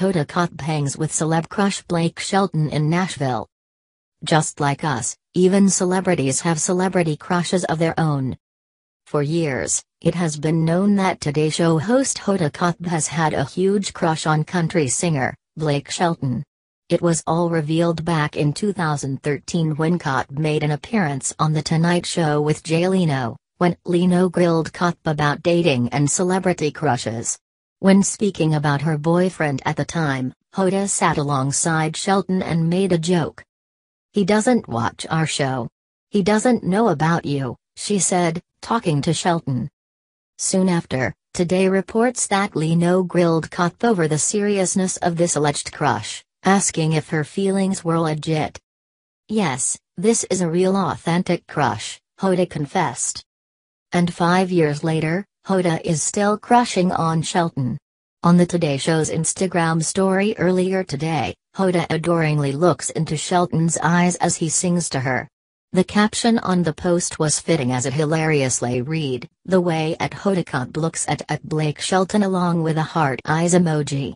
Hoda Kotb hangs with celeb crush Blake Shelton in Nashville. Just like us, even celebrities have celebrity crushes of their own. For years, it has been known that Today Show host Hoda Kotb has had a huge crush on country singer, Blake Shelton. It was all revealed back in 2013 when Kotb made an appearance on The Tonight Show with Jay Leno, when Leno grilled Kotb about dating and celebrity crushes. When speaking about her boyfriend at the time, Hoda sat alongside Shelton and made a joke. He doesn't watch our show. He doesn't know about you, she said, talking to Shelton. Soon after, Today reports that Leno grilled Kotb over the seriousness of this alleged crush, asking if her feelings were legit. Yes, this is a real authentic crush, Hoda confessed. And five years later, Hoda is still crushing on Shelton. On the Today Show's Instagram story earlier today, Hoda adoringly looks into Shelton's eyes as he sings to her. The caption on the post was fitting as it hilariously read, the way at Hoda Kotb looks at at Blake Shelton along with a heart eyes emoji.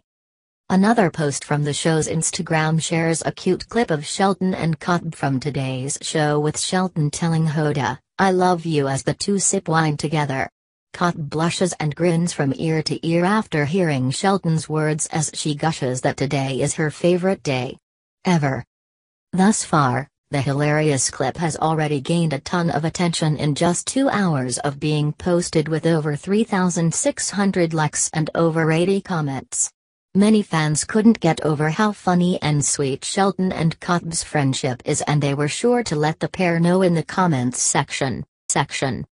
Another post from the show's Instagram shares a cute clip of Shelton and Kotb from today's show with Shelton telling Hoda, I love you as the two sip wine together. Kotb blushes and grins from ear to ear after hearing Shelton's words as she gushes that today is her favorite day. Ever. Thus far, the hilarious clip has already gained a ton of attention in just two hours of being posted with over 3,600 likes and over 80 comments. Many fans couldn't get over how funny and sweet Shelton and Kotb's friendship is and they were sure to let the pair know in the comments section. section.